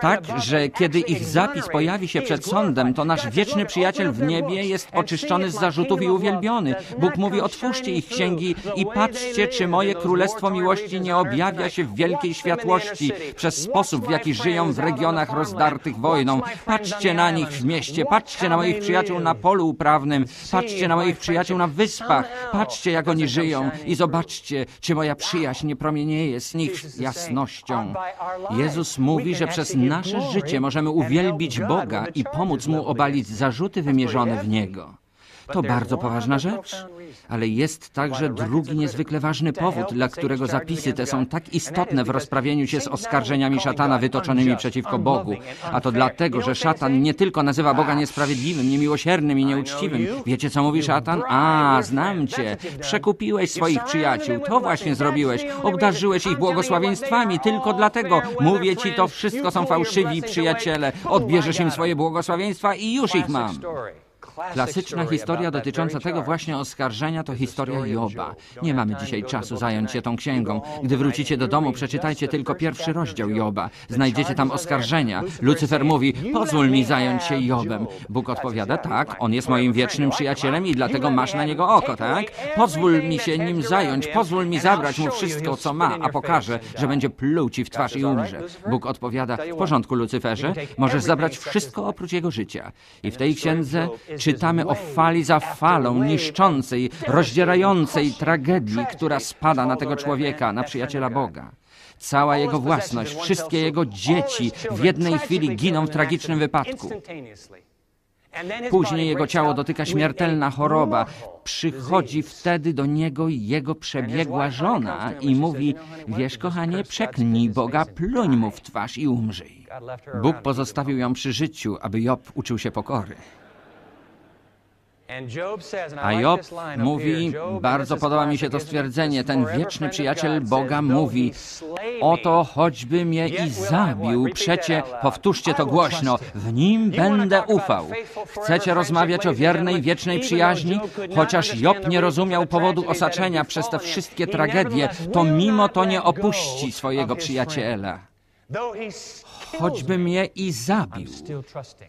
tak, że kiedy ich zapis pojawi się przed sądem, to nasz wieczny przyjaciel w niebie jest oczyszczony z zarzutów i uwielbiony. Bóg mówi, mówi, otwórzcie ich księgi i patrzcie, czy moje królestwo miłości nie objawia się w wielkiej światłości przez sposób, w jaki żyją w regionach rozdartych wojną. Patrzcie na nich w mieście, patrzcie na moich przyjaciół na polu uprawnym, patrzcie na moich przyjaciół na wyspach, patrzcie, jak oni żyją i zobaczcie, czy moja przyjaźń nie promienieje z nich jasnością. Jezus mówi, że przez nasze życie możemy uwielbić Boga i pomóc Mu obalić zarzuty wymierzone w Niego. To bardzo poważna rzecz. Ale jest także drugi niezwykle ważny powód, dla którego zapisy te są tak istotne w rozprawieniu się z oskarżeniami szatana wytoczonymi przeciwko Bogu. A to dlatego, że szatan nie tylko nazywa Boga niesprawiedliwym, niemiłosiernym i nieuczciwym. Wiecie, co mówi szatan? A, znam cię. Przekupiłeś swoich przyjaciół. To właśnie zrobiłeś. Obdarzyłeś ich błogosławieństwami. Tylko dlatego mówię ci, to wszystko są fałszywi przyjaciele. Odbierzesz im swoje błogosławieństwa i już ich mam. Klasyczna historia dotycząca tego właśnie oskarżenia to historia Joba. Nie mamy dzisiaj czasu zająć się tą księgą. Gdy wrócicie do domu, przeczytajcie tylko pierwszy rozdział Joba. Znajdziecie tam oskarżenia. Lucyfer mówi, pozwól mi zająć się Jobem. Bóg odpowiada, tak, on jest moim wiecznym przyjacielem i dlatego masz na niego oko, tak? Pozwól mi się nim zająć, pozwól mi zabrać mu wszystko, co ma, a pokażę, że będzie pluł ci w twarz i umrze. Bóg odpowiada, w porządku, Lucyferze, możesz zabrać wszystko oprócz jego życia. I w tej księdze czytamy o fali za falą, niszczącej, rozdzierającej tragedii, która spada na tego człowieka, na przyjaciela Boga. Cała jego własność, wszystkie jego dzieci w jednej chwili giną w tragicznym wypadku. Później jego ciało dotyka śmiertelna choroba. Przychodzi wtedy do niego jego przebiegła żona i mówi: Wiesz, kochanie, przeklnij Boga, pluń mu w twarz i umrzyj. Bóg pozostawił ją przy życiu, aby Job uczył się pokory. A Job mówi, bardzo podoba mi się to stwierdzenie, ten wieczny przyjaciel Boga mówi, oto choćby mnie i zabił, przecie, powtórzcie to głośno, w nim będę ufał. Chcecie rozmawiać o wiernej, wiecznej przyjaźni? Chociaż Job nie rozumiał powodu osaczenia przez te wszystkie tragedie, to mimo to nie opuści swojego przyjaciela choćby mnie i zabił.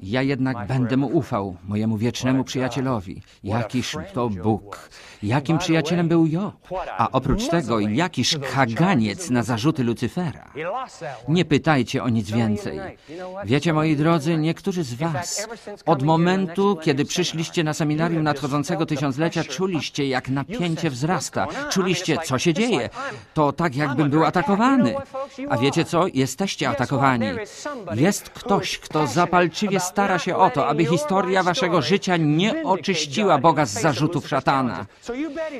Ja jednak będę mu ufał, mojemu wiecznemu przyjacielowi. Jakiż to Bóg. Jakim przyjacielem był Job. A oprócz tego, jakiż kaganiec na zarzuty Lucyfera. Nie pytajcie o nic więcej. Wiecie, moi drodzy, niektórzy z was od momentu, kiedy przyszliście na seminarium nadchodzącego tysiąclecia, czuliście, jak napięcie wzrasta. Czuliście, co się dzieje. To tak, jakbym był atakowany. A wiecie co? Jesteście atakowani. Jest ktoś, kto zapalczywie stara się o to, aby historia waszego życia nie oczyściła Boga z zarzutów szatana.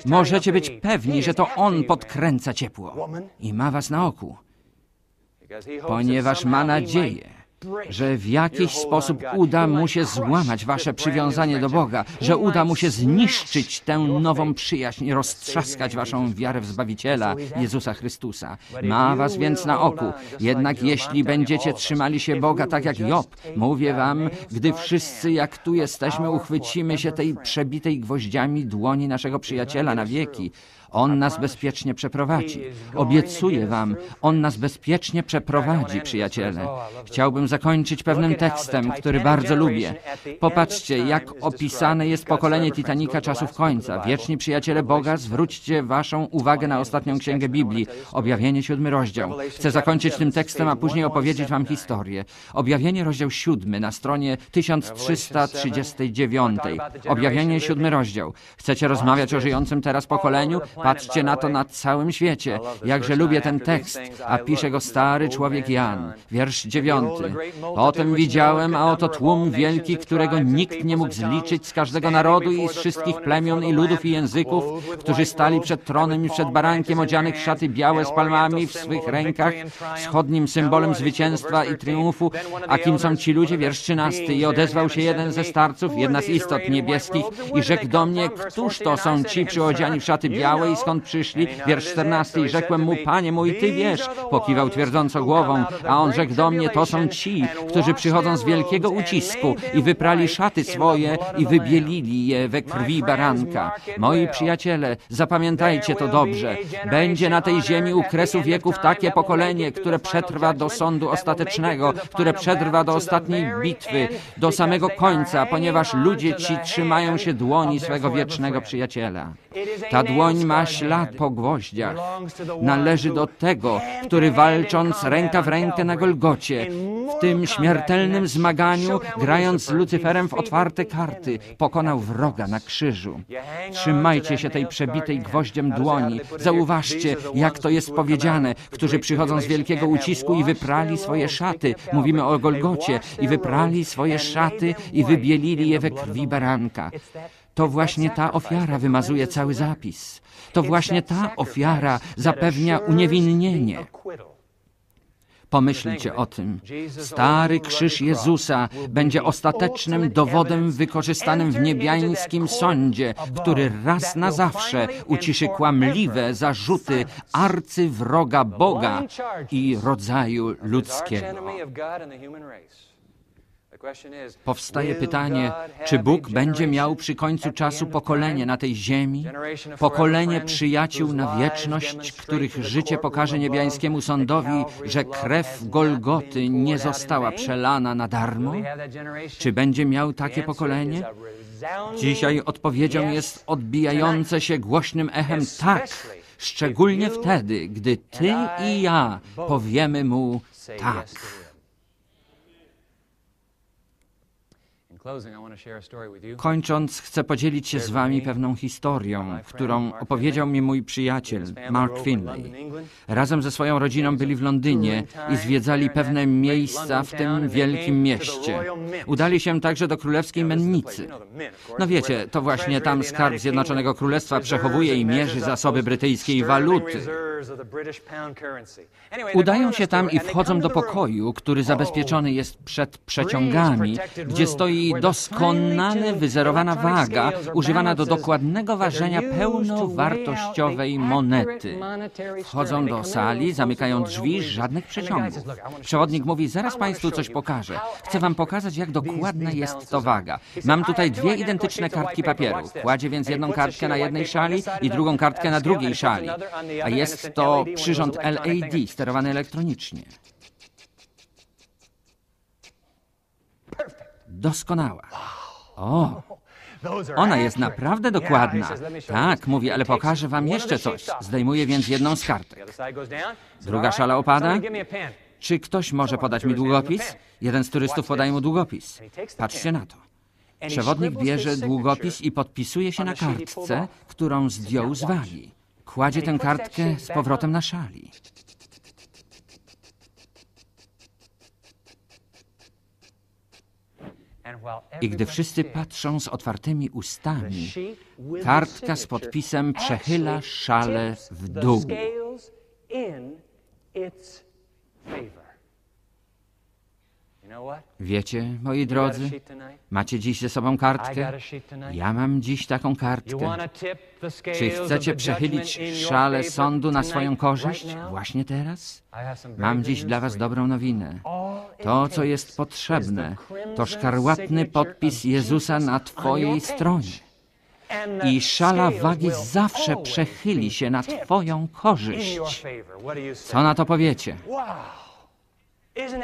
Możecie być pewni, że to On podkręca ciepło i ma was na oku, ponieważ ma nadzieję, że w jakiś sposób uda mu się złamać wasze przywiązanie do Boga, że uda mu się zniszczyć tę nową przyjaźń i roztrzaskać waszą wiarę w Zbawiciela, Jezusa Chrystusa. Ma was więc na oku. Jednak jeśli będziecie trzymali się Boga tak jak Job, mówię wam, gdy wszyscy jak tu jesteśmy uchwycimy się tej przebitej gwoździami dłoni naszego przyjaciela na wieki, on nas bezpiecznie przeprowadzi. Obiecuję wam, On nas bezpiecznie przeprowadzi, przyjaciele. Chciałbym zakończyć pewnym tekstem, który bardzo lubię. Popatrzcie, jak opisane jest pokolenie Titanika czasów końca. Wieczni przyjaciele Boga, zwróćcie waszą uwagę na ostatnią księgę Biblii, Objawienie, siódmy rozdział. Chcę zakończyć tym tekstem, a później opowiedzieć wam historię. Objawienie, rozdział siódmy, na stronie 1339. Objawienie, siódmy rozdział. Chcecie rozmawiać o żyjącym teraz pokoleniu? Patrzcie na to na całym świecie. Jakże lubię ten tekst, a pisze go stary człowiek Jan. Wiersz dziewiąty. Potem widziałem, a oto tłum wielki, którego nikt nie mógł zliczyć z każdego narodu i z wszystkich plemion i ludów i języków, którzy stali przed tronem i przed barankiem odzianych szaty białe z palmami w swych rękach, wschodnim symbolem zwycięstwa i triumfu. A kim są ci ludzie? Wiersz trzynasty. I odezwał się jeden ze starców, jedna z istot niebieskich i rzekł do mnie, któż to są ci przyodziani w szaty białe i skąd przyszli? Wiersz 14. I rzekłem mu, Panie mój, Ty wiesz. Pokiwał twierdząco głową, a on rzekł do mnie, to są ci, którzy przychodzą z wielkiego ucisku i wyprali szaty swoje i wybielili je we krwi baranka. Moi przyjaciele, zapamiętajcie to dobrze. Będzie na tej ziemi u kresu wieków takie pokolenie, które przetrwa do sądu ostatecznego, które przetrwa do ostatniej bitwy, do samego końca, ponieważ ludzie ci trzymają się dłoni swego wiecznego przyjaciela. Ta dłoń ma ślad po gwoździach. Należy do tego, który walcząc ręka w rękę na Golgocie, w tym śmiertelnym zmaganiu, grając z Lucyferem w otwarte karty, pokonał wroga na krzyżu. Trzymajcie się tej przebitej gwoździem dłoni. Zauważcie, jak to jest powiedziane, którzy przychodzą z wielkiego ucisku i wyprali swoje szaty. Mówimy o Golgocie. I wyprali swoje szaty i wybielili je we krwi baranka. To właśnie ta ofiara wymazuje cały zapis. To właśnie ta ofiara zapewnia uniewinnienie. Pomyślcie o tym. Stary krzyż Jezusa będzie ostatecznym dowodem wykorzystanym w niebiańskim sądzie, który raz na zawsze uciszy kłamliwe zarzuty arcywroga Boga i rodzaju ludzkiego. Powstaje pytanie, czy Bóg będzie miał przy końcu czasu pokolenie na tej ziemi, pokolenie przyjaciół na wieczność, których życie pokaże niebiańskiemu sądowi, że krew Golgoty nie została przelana na darmo? Czy będzie miał takie pokolenie? Dzisiaj odpowiedzią jest odbijające się głośnym echem tak, szczególnie wtedy, gdy Ty i ja powiemy Mu tak. Kończąc, chcę podzielić się z Wami pewną historią, którą opowiedział mi mój przyjaciel Mark Finlay. Razem ze swoją rodziną byli w Londynie i zwiedzali pewne miejsca w tym wielkim mieście. Udali się także do królewskiej mennicy. No wiecie, to właśnie tam skarb Zjednoczonego Królestwa przechowuje i mierzy zasoby brytyjskiej waluty. Udają się tam i wchodzą do pokoju, który zabezpieczony jest przed przeciągami, gdzie stoi doskonale wyzerowana waga, używana do dokładnego ważenia pełnowartościowej monety. Wchodzą do sali, zamykają drzwi, żadnych przeciągów. Przewodnik mówi, zaraz Państwu coś pokażę. Chcę Wam pokazać, jak dokładna jest to waga. Mam tutaj dwie identyczne kartki papieru. Kładzie więc jedną kartkę na jednej szali i drugą kartkę na drugiej szali. A jest to przyrząd LED sterowany elektronicznie. Doskonała. O, ona jest naprawdę dokładna. Tak, mówi, ale pokażę wam jeszcze coś. Zdejmuję więc jedną z kartek. Druga szala opada. Czy ktoś może podać mi długopis? Jeden z turystów podaje mu długopis. Patrzcie na to. Przewodnik bierze długopis i podpisuje się na kartce, którą zdjął z wagi. Kładzie tę kartkę z powrotem na szali. I gdy wszyscy patrzą z otwartymi ustami, kartka z podpisem przechyla szale w dół. Wiecie, moi drodzy, macie dziś ze sobą kartkę? Ja mam dziś taką kartkę. Czy chcecie przechylić szale sądu na swoją korzyść? Właśnie teraz? Mam dziś dla was dobrą nowinę. To, co jest potrzebne, to szkarłatny podpis Jezusa na twojej stronie. I szala wagi zawsze przechyli się na twoją korzyść. Co na to powiecie?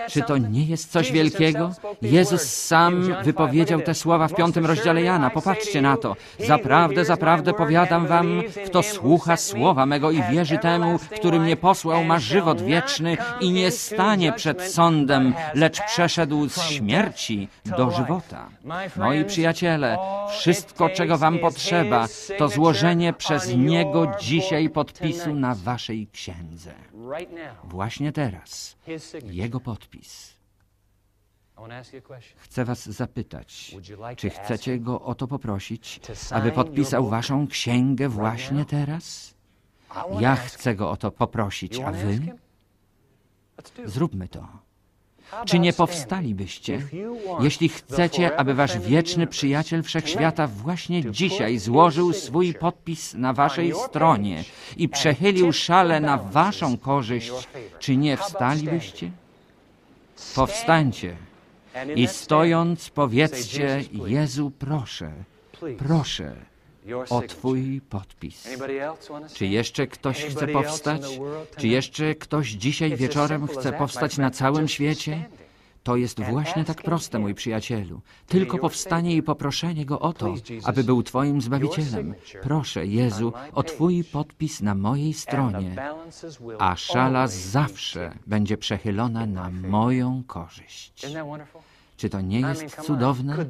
Czy to nie jest coś wielkiego? Jezus sam wypowiedział te słowa w piątym rozdziale Jana. Popatrzcie na to. Zaprawdę, zaprawdę powiadam wam, kto słucha słowa mego i wierzy temu, który mnie posłał, ma żywot wieczny i nie stanie przed sądem, lecz przeszedł z śmierci do żywota. Moi przyjaciele, wszystko, czego wam potrzeba, to złożenie przez Niego dzisiaj podpisu na waszej księdze. Właśnie teraz. Jego podpis. Chcę Was zapytać, czy chcecie go o to poprosić, aby podpisał Waszą księgę właśnie teraz? Ja chcę go o to poprosić, a Wy? Zróbmy to. Czy nie powstalibyście, jeśli chcecie, aby wasz wieczny przyjaciel wszechświata właśnie dzisiaj złożył swój podpis na waszej stronie i przechylił szale na waszą korzyść, czy nie wstalibyście? Powstańcie i stojąc powiedzcie, Jezu proszę, proszę, o Twój podpis. Czy jeszcze ktoś chce powstać? Czy jeszcze ktoś dzisiaj wieczorem chce powstać na całym świecie? To jest właśnie tak proste, mój przyjacielu. Tylko powstanie i poproszenie Go o to, aby był Twoim Zbawicielem. Proszę, Jezu, o Twój podpis na mojej stronie, a szala zawsze będzie przechylona na moją korzyść. Czy to nie jest cudowne?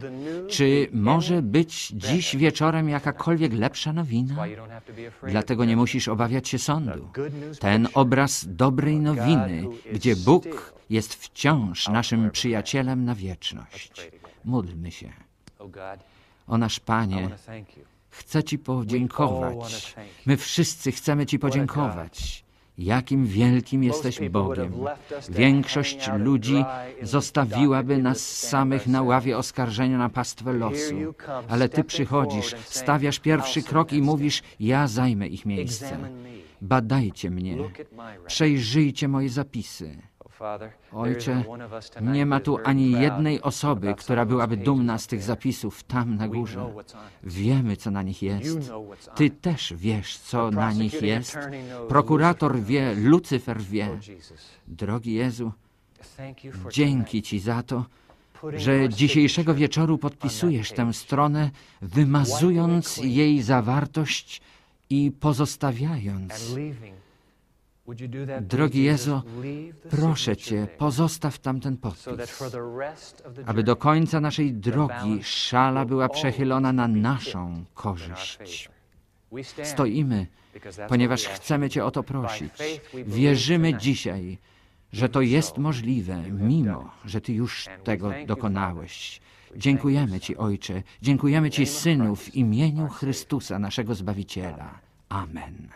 Czy może być dziś wieczorem jakakolwiek lepsza nowina? Dlatego nie musisz obawiać się sądu. Ten obraz dobrej nowiny, gdzie Bóg jest wciąż naszym przyjacielem na wieczność. Módlmy się. O nasz Panie, chcę Ci podziękować. My wszyscy chcemy Ci podziękować. Jakim wielkim jesteś Bogiem. Większość ludzi zostawiłaby nas samych na ławie oskarżenia na pastwę losu. Ale Ty przychodzisz, stawiasz pierwszy krok i mówisz, ja zajmę ich miejsce. Badajcie mnie, przejrzyjcie moje zapisy. Ojcze, nie ma tu ani jednej osoby, która byłaby dumna z tych zapisów tam na górze. Wiemy, co na nich jest. Ty też wiesz, co na nich jest. Prokurator wie, Lucyfer wie. Drogi Jezu, dzięki Ci za to, że dzisiejszego wieczoru podpisujesz tę stronę, wymazując jej zawartość i pozostawiając Drogi Jezu, proszę Cię, pozostaw tam ten podpis, aby do końca naszej drogi szala była przechylona na naszą korzyść. Stoimy, ponieważ chcemy Cię o to prosić. Wierzymy dzisiaj, że to jest możliwe, mimo że Ty już tego dokonałeś. Dziękujemy Ci, Ojcze, dziękujemy Ci, Synu, w imieniu Chrystusa, naszego Zbawiciela. Amen.